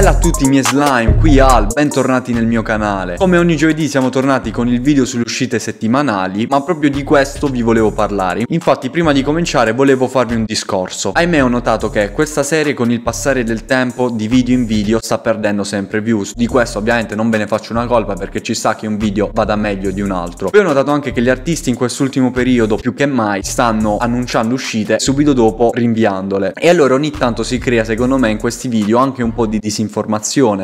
Bella a tutti i miei slime, qui Al, bentornati nel mio canale. Come ogni giovedì siamo tornati con il video sulle uscite settimanali, ma proprio di questo vi volevo parlare. Infatti prima di cominciare volevo farvi un discorso. Ahimè ho notato che questa serie con il passare del tempo di video in video sta perdendo sempre views. Di questo ovviamente non ve ne faccio una colpa perché ci sa che un video vada meglio di un altro. Poi ho notato anche che gli artisti in quest'ultimo periodo più che mai stanno annunciando uscite subito dopo rinviandole. E allora ogni tanto si crea secondo me in questi video anche un po' di disinformazione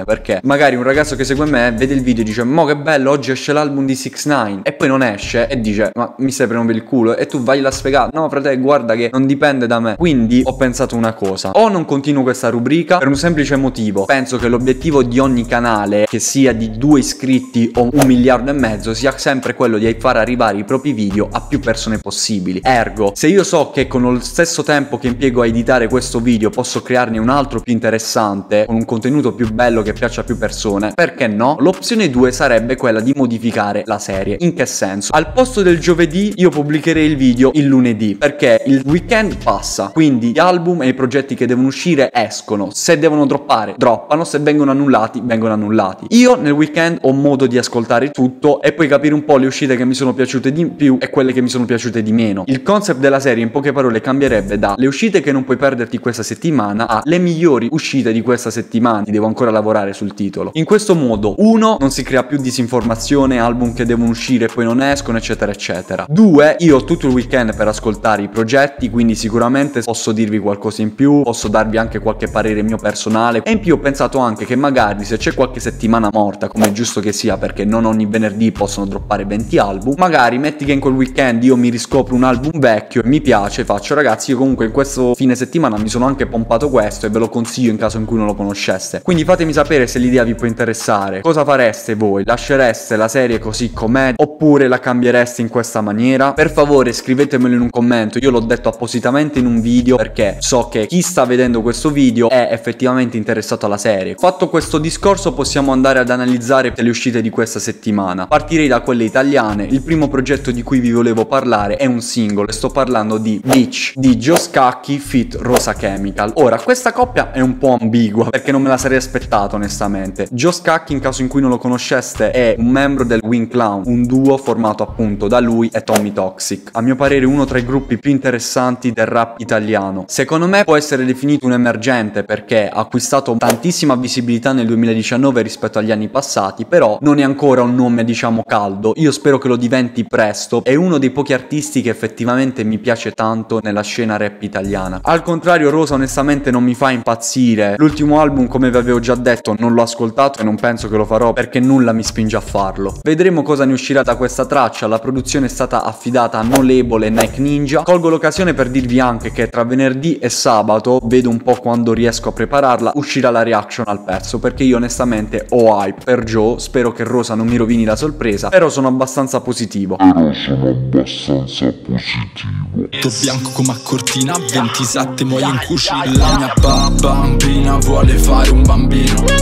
perché magari un ragazzo che segue me vede il video e dice mo che bello oggi esce l'album di 6 9 e poi non esce e dice ma mi stai prendendo per il culo? E tu vai a spiegare no fratello guarda che non dipende da me. Quindi ho pensato una cosa. O non continuo questa rubrica per un semplice motivo. Penso che l'obiettivo di ogni canale che sia di due iscritti o un miliardo e mezzo sia sempre quello di far arrivare i propri video a più persone possibili. Ergo se io so che con lo stesso tempo che impiego a editare questo video posso crearne un altro più interessante con un contenuto più bello che piaccia a più persone, perché no? L'opzione 2 sarebbe quella di modificare la serie. In che senso? Al posto del giovedì io pubblicherei il video il lunedì, perché il weekend passa, quindi gli album e i progetti che devono uscire escono. Se devono droppare, droppano, se vengono annullati, vengono annullati. Io nel weekend ho modo di ascoltare tutto e poi capire un po' le uscite che mi sono piaciute di più e quelle che mi sono piaciute di meno. Il concept della serie in poche parole cambierebbe da le uscite che non puoi perderti questa settimana a le migliori uscite di questa settimana settimane, devo ancora lavorare sul titolo. In questo modo, uno, non si crea più disinformazione, album che devono uscire e poi non escono, eccetera, eccetera. Due, io ho tutto il weekend per ascoltare i progetti, quindi sicuramente posso dirvi qualcosa in più, posso darvi anche qualche parere mio personale. E in più ho pensato anche che magari se c'è qualche settimana morta, come è giusto che sia, perché non ogni venerdì possono droppare 20 album, magari metti che in quel weekend io mi riscopro un album vecchio e mi piace, faccio ragazzi, io comunque in questo fine settimana mi sono anche pompato questo e ve lo consiglio in caso in cui non lo conoscete conoscesse. Quindi fatemi sapere se l'idea vi può interessare. Cosa fareste voi? Lascereste la serie così com'è oppure la cambiereste in questa maniera? Per favore scrivetemelo in un commento, io l'ho detto appositamente in un video perché so che chi sta vedendo questo video è effettivamente interessato alla serie. Fatto questo discorso possiamo andare ad analizzare le uscite di questa settimana. Partirei da quelle italiane. Il primo progetto di cui vi volevo parlare è un singolo e sto parlando di Beach di Joe Scacchi fit Rosa Chemical. Ora, questa coppia è un po' ambigua perché non me la sarei aspettato onestamente. Joe Scacchi, in caso in cui non lo conosceste, è un membro del Wing Clown, un duo formato appunto da lui e Tommy Toxic. A mio parere uno tra i gruppi più interessanti del rap italiano. Secondo me può essere definito un emergente perché ha acquistato tantissima visibilità nel 2019 rispetto agli anni passati, però non è ancora un nome diciamo caldo. Io spero che lo diventi presto. È uno dei pochi artisti che effettivamente mi piace tanto nella scena rap italiana. Al contrario Rosa onestamente non mi fa impazzire. L'ultimo album album come vi avevo già detto non l'ho ascoltato e non penso che lo farò perché nulla mi spinge a farlo. Vedremo cosa ne uscirà da questa traccia, la produzione è stata affidata a No Label e Nike Ninja. Colgo l'occasione per dirvi anche che tra venerdì e sabato, vedo un po' quando riesco a prepararla, uscirà la reaction al pezzo perché io onestamente ho hype per Joe, spero che Rosa non mi rovini la sorpresa, però sono abbastanza positivo. Però sono abbastanza positivo. Tutto bianco come a cortina, 27 muoio in cucina, la mia bambina vuole fare un un bambino.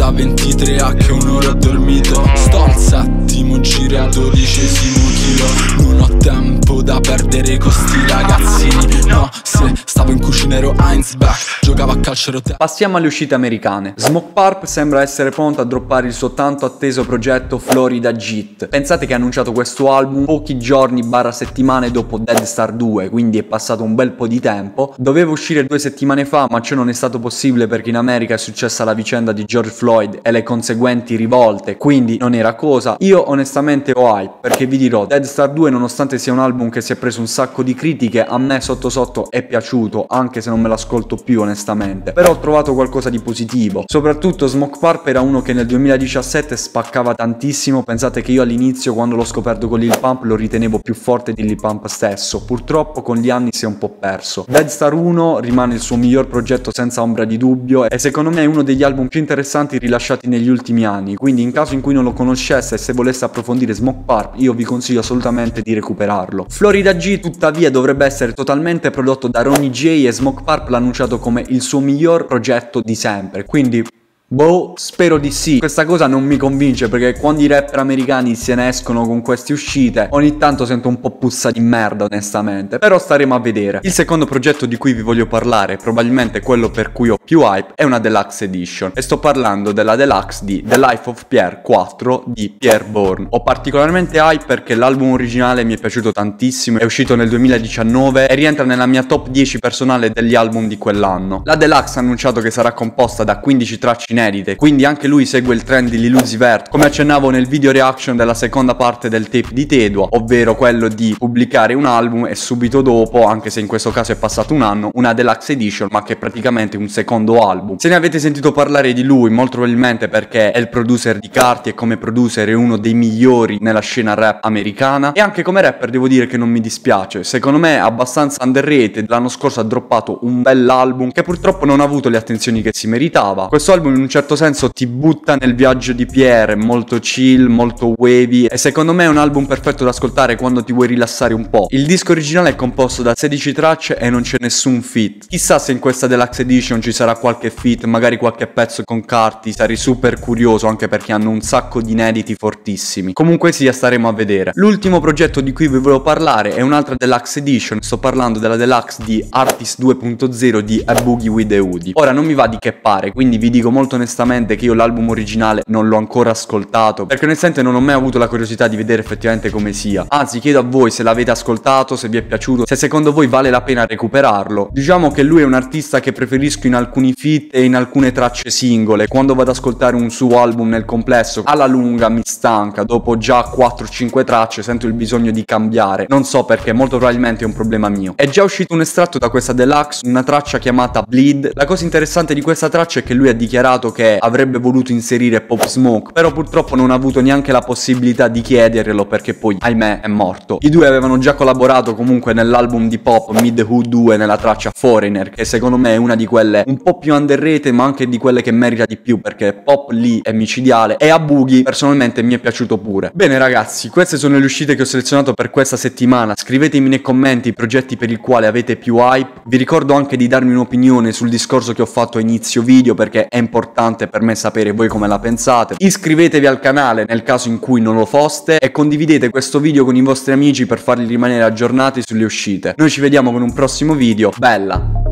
Strada 23 a che un'ora ho dormito. Sto al settimo giro a dodicesimo chilo. Non ho tempo da perdere con sti ragazzini. No, se stavo in cucina ero Heinzbeck Giocavo a calcio rotte Passiamo alle uscite americane. Smoke Parp sembra essere pronto a droppare il suo tanto atteso progetto Florida JIT Pensate che ha annunciato questo album pochi giorni barra settimane dopo Dead Star 2 Quindi è passato un bel po' di tempo. Doveva uscire due settimane fa ma ciò non è stato possibile perché in America è successa la vicenda di George Floyd e le conseguenti rivolte, quindi non era cosa. Io onestamente ho hype, perché vi dirò, Dead Star 2 nonostante sia un album che si è preso un sacco di critiche, a me sotto sotto è piaciuto, anche se non me l'ascolto più onestamente. Però ho trovato qualcosa di positivo. Soprattutto Smoke Parp era uno che nel 2017 spaccava tantissimo, pensate che io all'inizio quando l'ho scoperto con Lil Pump lo ritenevo più forte di Lil Pump stesso, purtroppo con gli anni si è un po' perso. Dead Star 1 rimane il suo miglior progetto senza ombra di dubbio e secondo me è uno degli album più interessanti rilasciati negli ultimi anni, quindi in caso in cui non lo conoscesse e se volesse approfondire Smoke Park io vi consiglio assolutamente di recuperarlo. Florida G tuttavia dovrebbe essere totalmente prodotto da Ronnie J e Smoke Park l'ha annunciato come il suo miglior progetto di sempre, quindi Boh, spero di sì. Questa cosa non mi convince perché quando i rapper americani se ne escono con queste uscite, ogni tanto sento un po' puzza di merda, onestamente. Però staremo a vedere. Il secondo progetto di cui vi voglio parlare, probabilmente quello per cui ho più hype, è una Deluxe Edition. E sto parlando della Deluxe di The Life of Pierre 4 di Pierre Bourne. Ho particolarmente hype perché l'album originale mi è piaciuto tantissimo, è uscito nel 2019 e rientra nella mia top 10 personale degli album di quell'anno. La Deluxe ha annunciato che sarà composta da 15 tracce in inedite, quindi anche lui segue il trend di Liluzi Vert, come accennavo nel video reaction della seconda parte del tape di Tedua, ovvero quello di pubblicare un album e subito dopo, anche se in questo caso è passato un anno, una deluxe edition, ma che è praticamente un secondo album. Se ne avete sentito parlare di lui, molto probabilmente perché è il producer di Carti e come producer è uno dei migliori nella scena rap americana e anche come rapper devo dire che non mi dispiace, secondo me è abbastanza underrated, l'anno scorso ha droppato un bell'album che purtroppo non ha avuto le attenzioni che si meritava. Questo album in un certo senso ti butta nel viaggio di Pierre, molto chill, molto wavy e secondo me è un album perfetto da ascoltare quando ti vuoi rilassare un po'. Il disco originale è composto da 16 tracce e non c'è nessun feat. Chissà se in questa deluxe edition ci sarà qualche feat, magari qualche pezzo con Carti, sarei super curioso anche perché hanno un sacco di inediti fortissimi. Comunque sia, staremo a vedere. L'ultimo progetto di cui vi volevo parlare è un'altra deluxe edition, sto parlando della deluxe di Artist 2.0 di A Boogie with the Woody. Ora non mi va di che pare, quindi vi dico molto onestamente che io l'album originale non l'ho ancora ascoltato perché onestamente non ho mai avuto la curiosità di vedere effettivamente come sia. Anzi chiedo a voi se l'avete ascoltato, se vi è piaciuto, se secondo voi vale la pena recuperarlo. Diciamo che lui è un artista che preferisco in alcuni feat e in alcune tracce singole. Quando vado ad ascoltare un suo album nel complesso, alla lunga mi stanca. Dopo già 4-5 tracce sento il bisogno di cambiare. Non so perché, molto probabilmente è un problema mio. È già uscito un estratto da questa deluxe, una traccia chiamata Bleed. La cosa interessante di questa traccia è che lui ha dichiarato che avrebbe voluto inserire Pop Smoke, però purtroppo non ha avuto neanche la possibilità di chiederlo perché poi, ahimè, è morto. I due avevano già collaborato comunque nell'album di pop Mid Who 2 nella traccia Foreigner, che secondo me è una di quelle un po' più underrated, ma anche di quelle che merita di più, perché pop lì è micidiale e a Boogie personalmente mi è piaciuto pure. Bene ragazzi, queste sono le uscite che ho selezionato per questa settimana. Scrivetemi nei commenti i progetti per i quali avete più hype. Vi ricordo anche di darmi un'opinione sul discorso che ho fatto a inizio video perché è importante per me sapere voi come la pensate. Iscrivetevi al canale nel caso in cui non lo foste e condividete questo video con i vostri amici per farli rimanere aggiornati sulle uscite. Noi ci vediamo con un prossimo video. Bella!